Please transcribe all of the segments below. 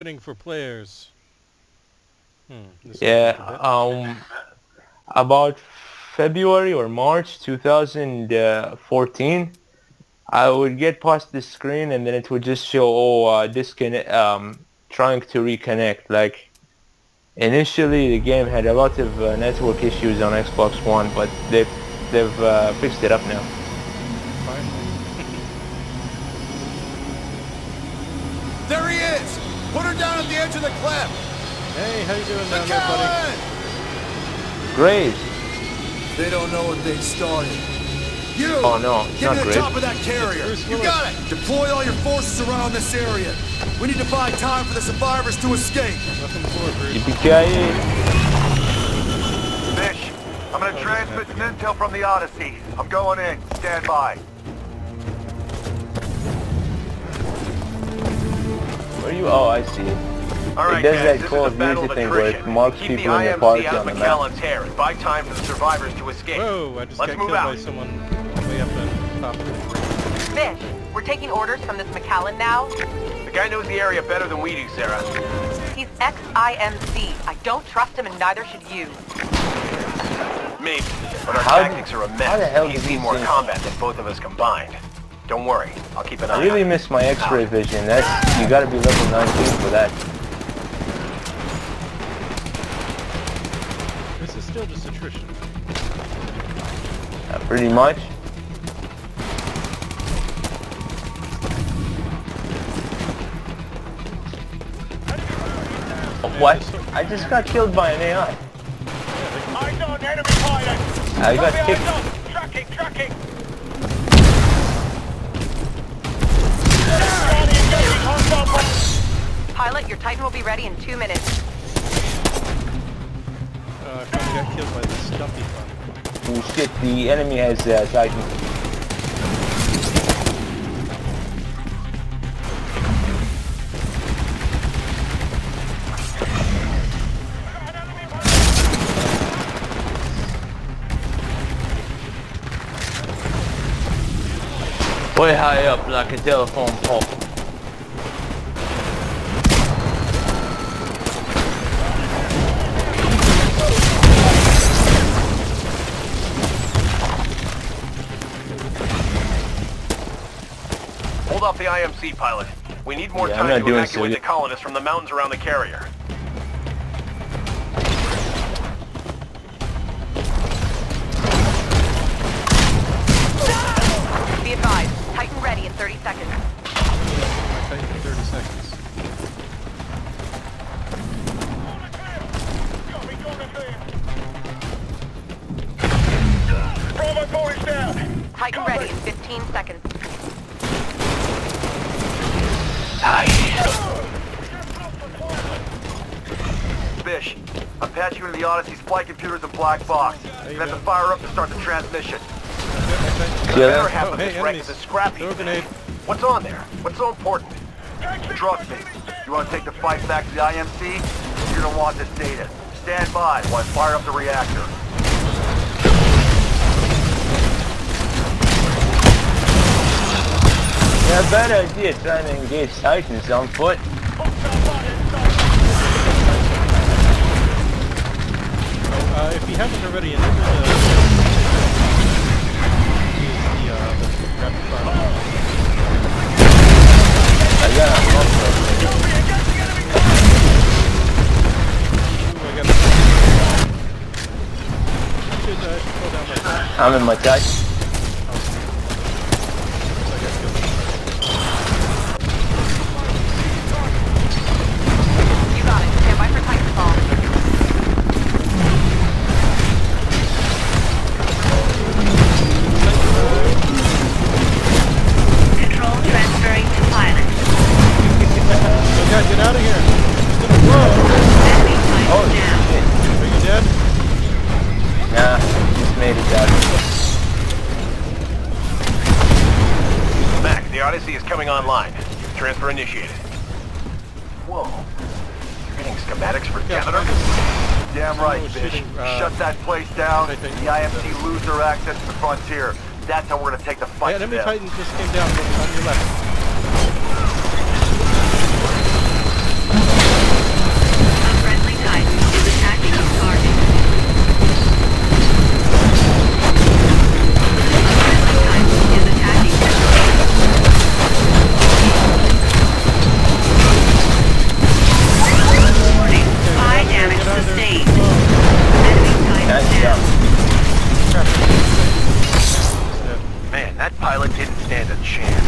Waiting for players. Hmm. Yeah, might take a bit. um, about February or March 2014, I would get past the screen and then it would just show, oh, uh, disconnect, um, trying to reconnect. Like, initially the game had a lot of uh, network issues on Xbox One, but they've, they've uh, fixed it up now. There he is! Put her down at the edge of the cliff! Hey, how you doing down there, buddy? Great! They don't know what they've started. You! Oh no, it's Get not to the great. top of that carrier! You Willis. got it! Deploy all your forces around this area. We need to buy time for the survivors to escape. Welcome aboard, Bruce. Yippee-ki-yay! Bish, I'm gonna oh, transmit some intel from the Odyssey. I'm going in. Stand by. Where are you? Oh, I see. All right, It does guys, that this Call of Duty thing where it attrition. marks Keep people the in the IMC party on the map. MacAllan's hair and buy time for the survivors to escape. Whoa, I just Let's got move killed by out. someone way up the top. Bish, we're taking orders from this MacAllan now. The guy knows the area better than we do, Sarah. He's ex-IMC. I don't trust him and neither should you. Maybe, but our How tactics are a how the hell mess. did He's he seen more combat than both of us combined. Don't worry, I'll keep an eye I really on miss my X-ray vision. That's you gotta be level 19 for that. This is still just attrition. Uh, pretty much. What? I just got killed by an AI. Eyes on enemy pilot! I got kicked. Tracking, tracking! Ready in two minutes. Uh, I finally got killed by this stumpy fun. Oh shit, the enemy has uh, Titan. Way high up like a telephone pole. Hold off the IMC pilot. We need more Yeah, time to evacuate so. the colonists from the mountains around the carrier. Be advised, Titan ready in 30 seconds. Titan for 30 seconds. Titan ready in 15 seconds. Bish, I'm patching you into the Odyssey's flight computers a black box. you You have to fire up to start the transmission. Yeah, Better half Oh, of hey, this wreck is a scrappy. Throw. What's on there? What's so important? Trust me. You want to take the fight back to the IMC? You're gonna want this data. Stand by while I fire up the reactor. Yeah, bad idea trying to engage Titans on foot. Uh, if you haven't already, enable the... Use the, uh, the rapid fire. I got a monster. Ooh, I got I should, uh, I should pull down my... I'm in my Titan. Mac, the Odyssey is coming online. Transfer initiated. Whoa. You're getting schematics for Yeah? Damn right, bitch. shooting, uh, Shut that place down. The IMC lose their access to the frontier. That's how we're gonna take the fight to enemy them. Titan just came down on your left. pilot didn't stand a chance.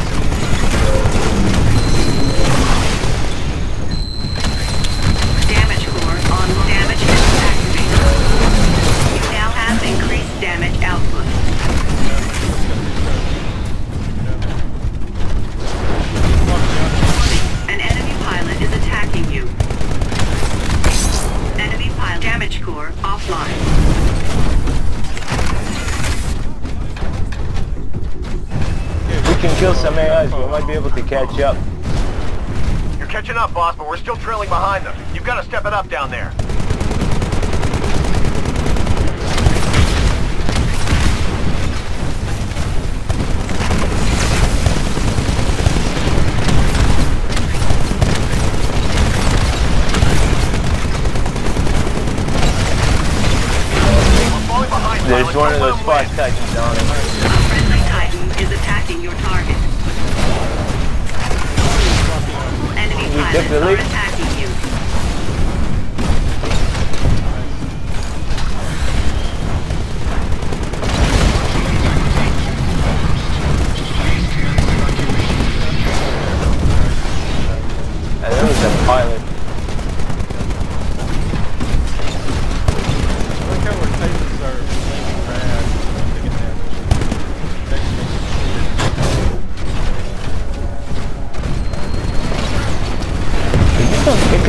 Can kill some AIs, we might be able to catch up. You're catching up, boss, but we're still trailing behind them. You've got to step it up down there.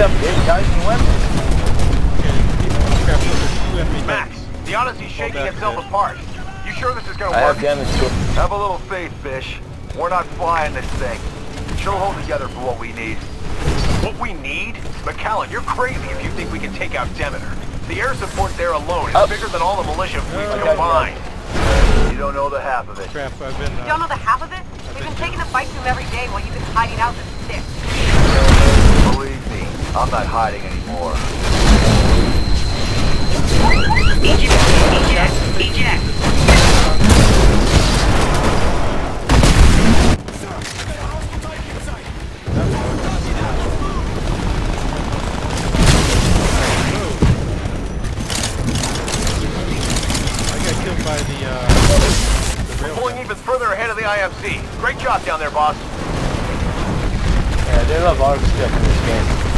Up big titan weapons. Okay, crap, look, there's two enemy Max, the Odyssey's shaking itself bit. apart. You sure this is gonna I work? have damage to. Have a little faith, Bish. We're not flying this thing. She'll hold together for what we need. What we need? MacAllan, you're crazy if you think we can take out Demeter. The air support there alone is Up. bigger than all the militia fleets Oh, combined. You don't know the half of it. Crap, I've been. You don't know Uh, the half of it? We've been taking the fight to him every day while you've been hiding out with sticks. Believe me, I'm not hiding anymore. Eject, eject, eject. I got killed by the, uh, the Pulling even further ahead of the IMC. Great job down there, boss. Yeah, they love arc stuff in this game.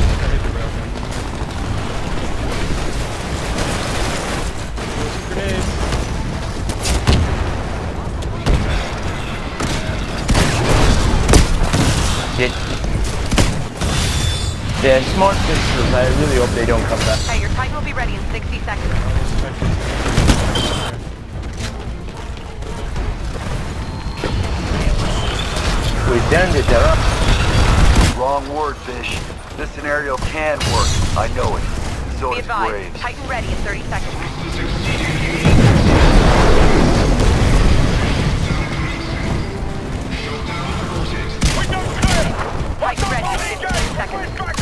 They're smart pistols, I really hope they don't come back. Hey, your Titan will be ready in 60 seconds. We turned it around. Wrong word, Bish. This scenario can work. I know it. So Be advised, Graves. Titan ready in 30 seconds. Titan ready in 15 seconds.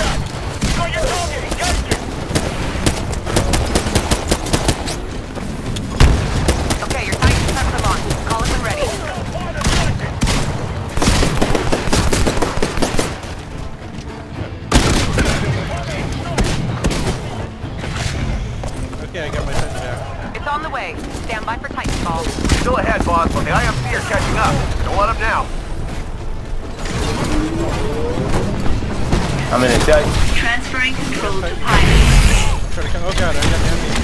I'm in a titan. Transferring control to pilot. Try to. Oh god, I got enemies.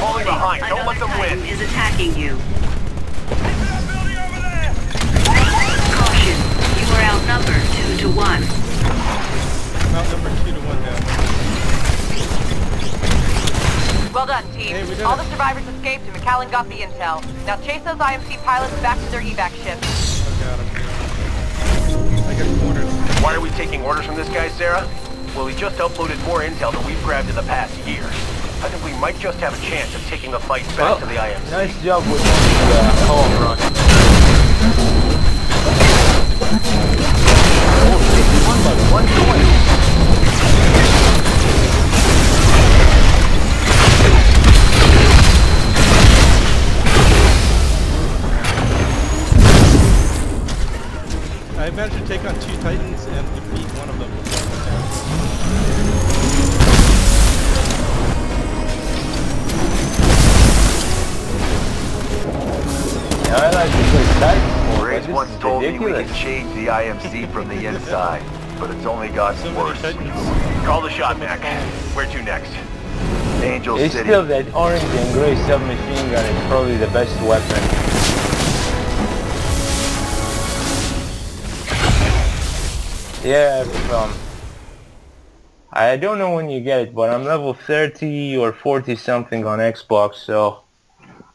Falling behind. Don't let Another them Titan win. is attacking you. Caution, you are outnumbered two to one. I'm outnumbered two to one now. Well done, team. Hey, All it. the survivors escaped and MacAllan got the intel. Now chase those IMC pilots back to their evac ships. I got cornered. Why are we taking orders from this guy, Sarah? Well, he just uploaded more intel than we've grabbed in the past year. I think we might just have a chance of taking the fight back to the IMC. Nice job with the uh, home run. Like to play Titan more, but Graves once is told me we can change the IMC from the inside, but it's only gotten So worse. Call the shot, Mac. Where to next? Angel It's City. still that orange and gray submachine gun is probably the best weapon. Yeah, um, I don't know when you get it, but I'm level 30 or 40 something on Xbox, so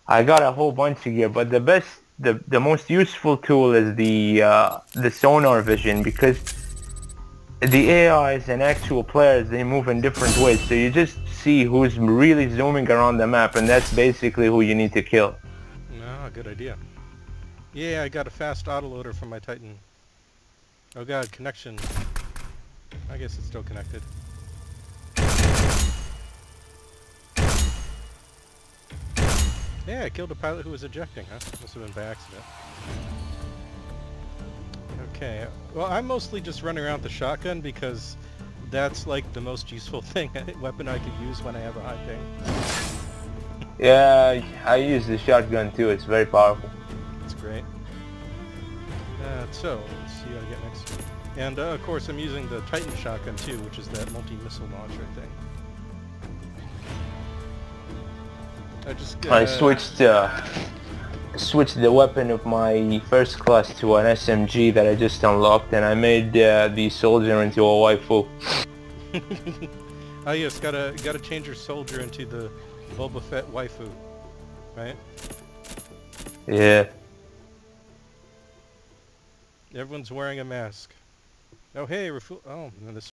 I got a whole bunch of gear, but the best, the the most useful tool is the uh, the sonar vision because the AIs and actual players they move in different ways, so you just see who's really zooming around the map, and that's basically who you need to kill. Ah, good idea. Yeah, I got a fast autoloader from my Titan. Oh god, connection. I guess it's still connected. Yeah, I killed a pilot who was ejecting, huh? Must have been by accident. Okay, well I'm mostly just running around with the shotgun because that's like the most useful thing, weapon I could use when I have a high ping. Yeah, I use the shotgun too. It's very powerful. That's great. Uh, so, let's see what I get next. And uh, of course I'm using the Titan shotgun too, which is that multi-missile launcher thing. I just uh, I switched uh, switched the weapon of my first class to an SMG that I just unlocked, and I made uh, the soldier into a waifu. oh yes, gotta gotta change your soldier into the Boba Fett waifu, right? Yeah. Everyone's wearing a mask. Oh hey, refu- oh, and this